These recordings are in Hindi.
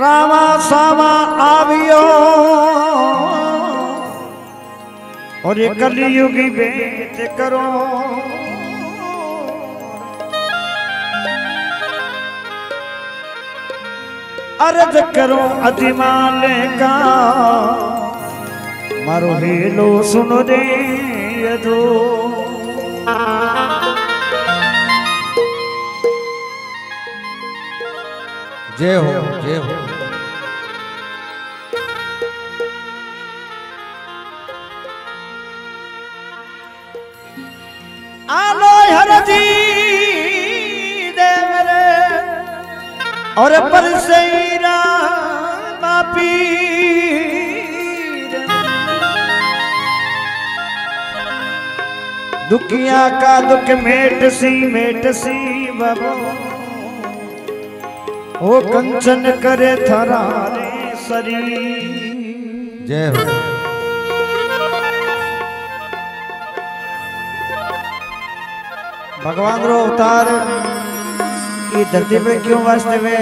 રામા સામા આવ્યો और ये कलयुगी बेत करो अर्ज करो अतिमाले का मारो हेलो सुनो रे यदो जय हो आलो हरजी देव रे और परसैरा बापी दुखिया का दुख मेट सी मेट सी बबो। ओ कंचन करे थरारे सरी जय हो। भगवान रो अवतार। ई धरती पे क्यों वास्ते हुए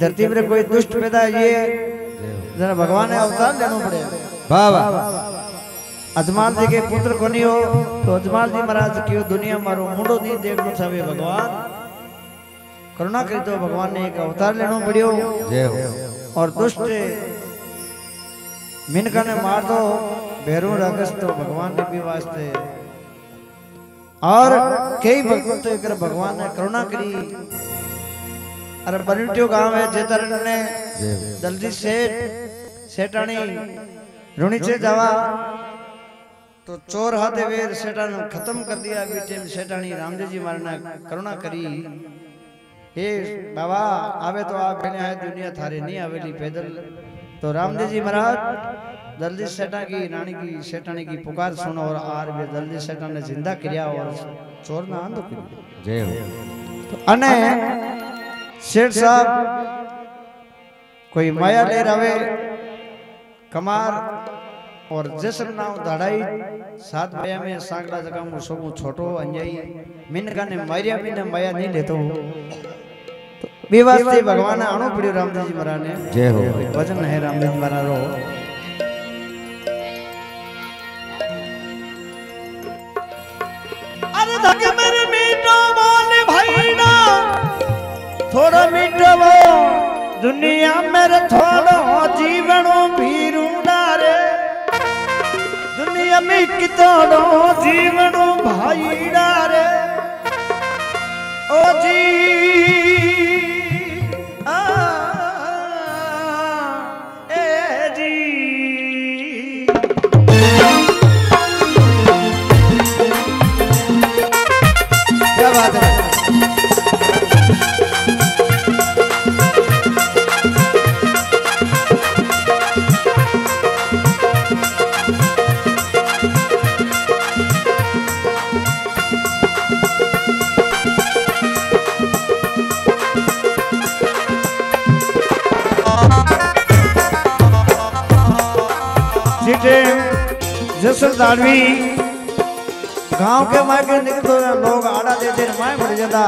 धरती पे कोई दुष्ट पैदा ये जरा भगवान ने अवतार लेना पड़े। वाह अजमाल जी के पुत्र कोनी हो? तो अजमाल जी महाराज क्यों दुनिया मारो मुंडो नहीं देखनो छावे भगवान? करुणा करी तो भगवान ने एक अवतार लेना पड़ियो। हो। और दुष्ट मिनका ने मार दो। भैरव रागस तो भगवान ने भी वास्ते और कई भक्त एक भगवान ने करुणा करी। अरे बनिटियो गाँव है जेतरण ने जल्दी सेठ, सेठानी, रुणी से जावा। तो चोर हाथे वेर सेठान खत्म कर दिया, बीते में सेठानी रामदेव जी मारना करुणा करी। हे बाबा, आवे तो आप है दुनिया थारे नहीं आवेली पैदल। तो रामदेव जी महाराज दलजीत सेठा की रानी की सेठानी की पुकार सुन और आर वे दलजीत सेठा ने ज़िंदा किया और चोर ना आंधो किया। जय हो। तो अने सेठ साहब कोई माया ले रवे कमार और जसर नाव धड़ाई सात माया में सांगला जगह में सब छोटो अंजाई मिन कने मारिया भी ने माया नहीं लेतो। तो बेवास्ते भगवान आणो पड़ियो रामदेव जी महाराज ने। जय हो। भजन है रामदेव जी महाराज रो। धके मेरे मीठो बोले भाईना। थोड़ा मीठो वो दुनिया मेरे थोड़ो जीवनो भीरू रे। दुनिया में कितनो जीवनो जसर दाड़वी गाँव के माय के निकल लोग आड़ा दे दे माय बढ़ जाता।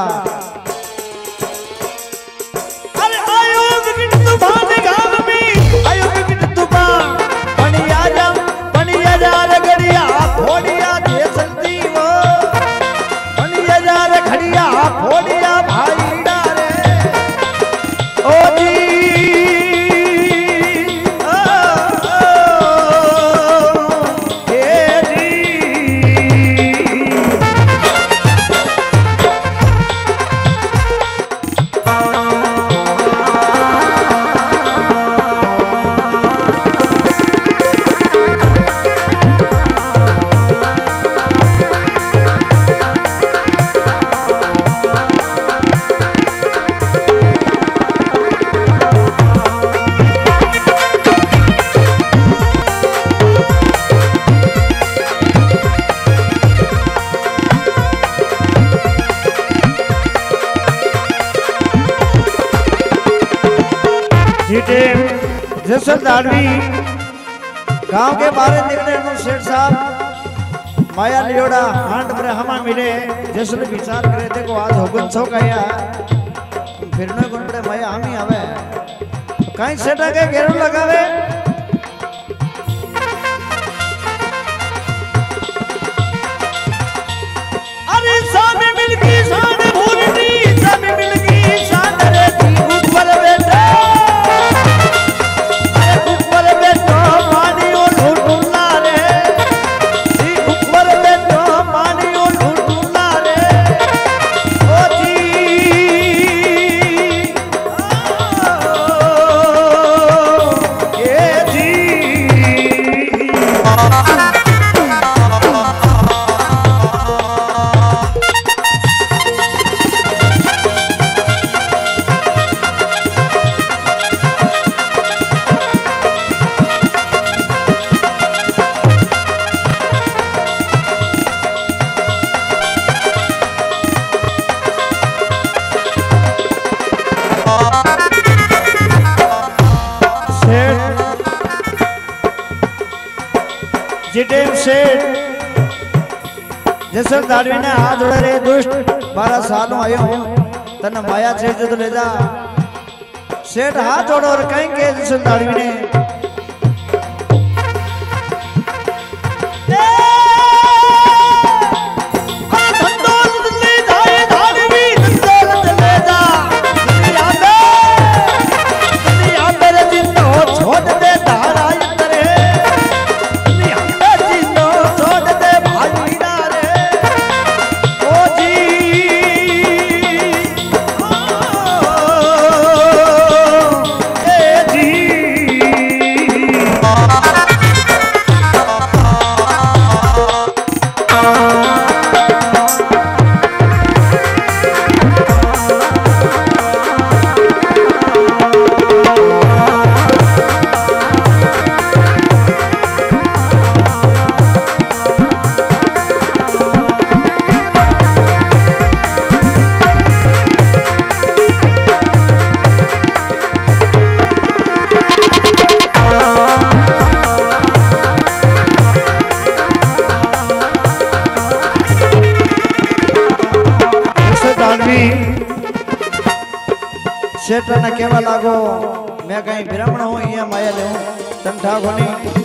बेटे जसर दाड़वी गाँव के बारे निर्णय शेर साहब, माया लियोड़ा हांड ब्रह्मा मिले जसन विचार करे थे आज होगन छो गया फिर गुंडे माया हम ही आवे तो कहीं सेटा के घेरो लगावे કેસર દાડવીને હાથ જોડે રે, દુષ્ટ. મારા સાનું આવ્યો હું તને માયા છે તો લેજા શેઠ હાથ જોડો કઈ કે કેસર દાડવીને ઠંડા ભણી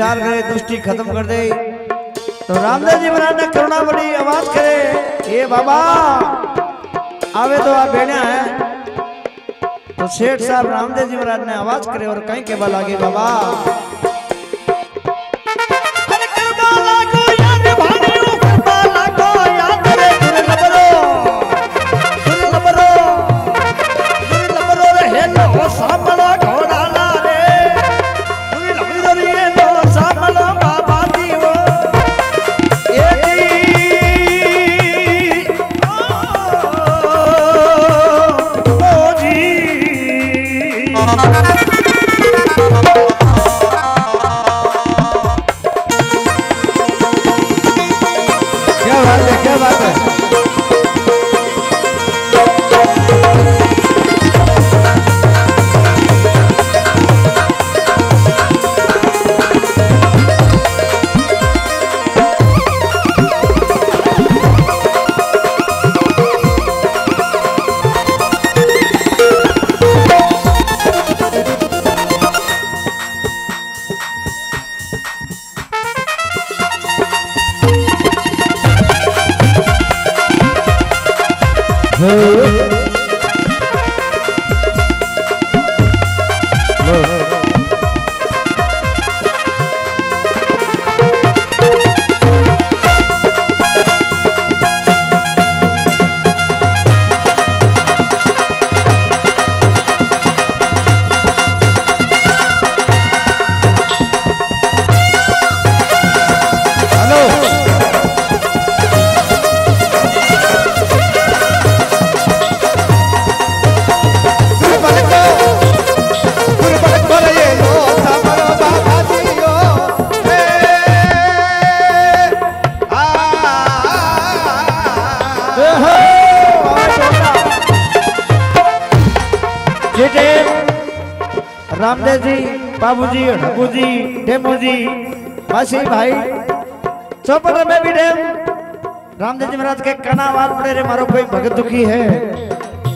विचार करे दुष्टि खत्म कर दे। तो रामदेव जी महाराज ने करुणा बड़ी आवाज़ करे, ये बाबा, आवे तो आप बेणिया है। तो सेठ साहब रामदेव जी महाराज ने आवाज़ करे और कहीं के बल आगे बाबा रामदेव जी बाबूजी हबूजी डेमोजी मासी भाई, चौपट में भी डेम रामदेव जी महाराज के कना बात पड़े रे, मारो कोई भगत दुखी है।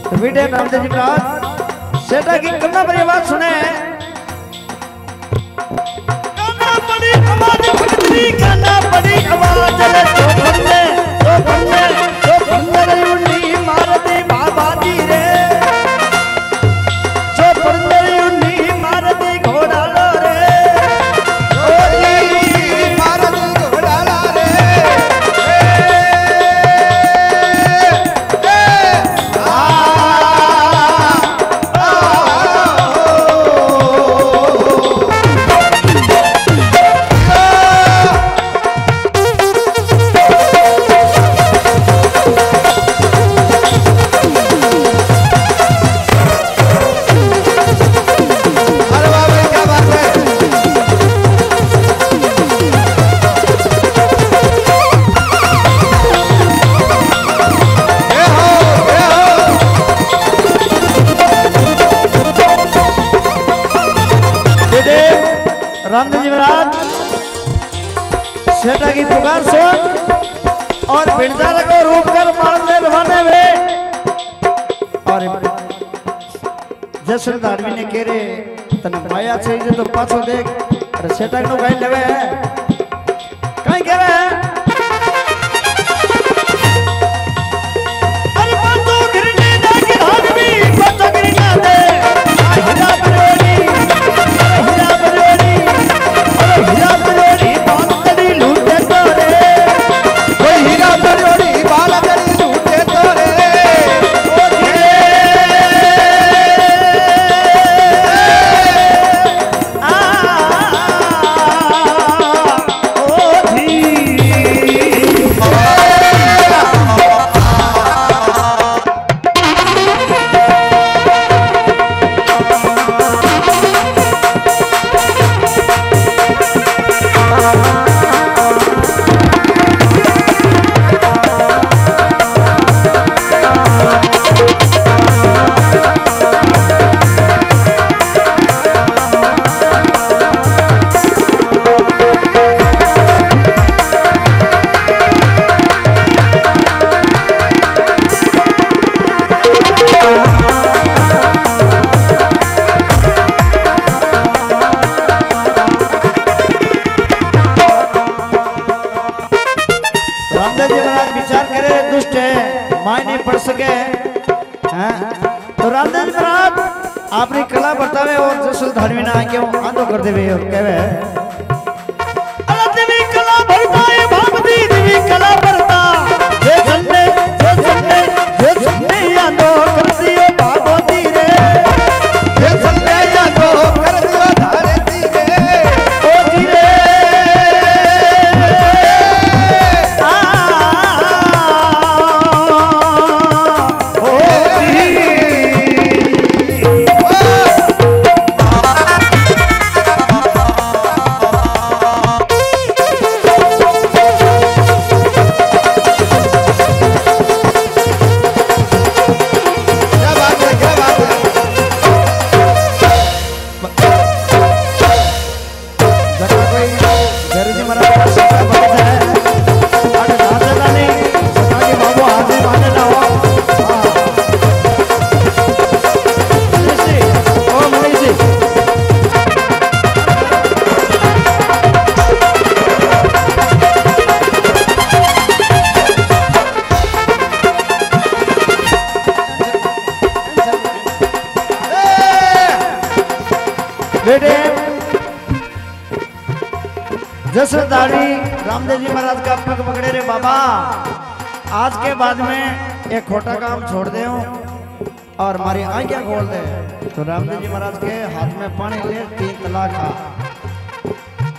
तो भी डेम रामदेव जी महाराज, सेठा की कन्ना बड़ी बात सुने। कन्ना बड़ी आवाज़ कन्ना बड़ी आवाज़ रे चौपट पोषण दारवी ने केरे तन माया चाहिए तो पाँचों देख अरे सेटाइनो गाय लगे आंदो कर जसदारी रामदेव जी महाराज का पग पकड़े रे बाबा। आज के बाद में एक खोटा काम छोड़ दे और हमारी आँखें खोल दे। तो रामदेव जी महाराज के हाथ में पानी ले, तीन तलाक का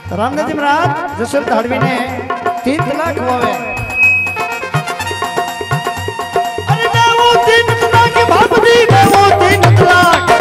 तो रामदेव जी महाराज जसवंत धाड़वी ने तीन तलाक हुए अरे मैं वो तीन तलाक की बात भी मैं वो तीन तलाक।